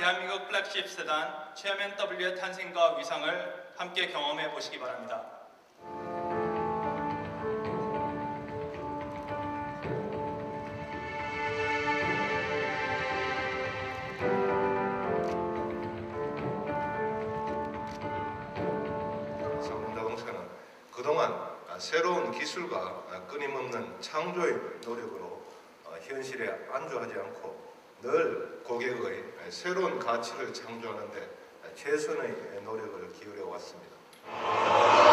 대한민국 플래그십 세단 체어맨 W의 탄생과 위상을 함께 경험해 보시기 바랍니다. 삼성자동차는 그동안 새로운 기술과 끊임없는 창조의 노력으로 어, 현실에 안주하지 않고 늘 고객의 새로운 가치를 창조하는 데 최선의 노력을 기울여 왔습니다.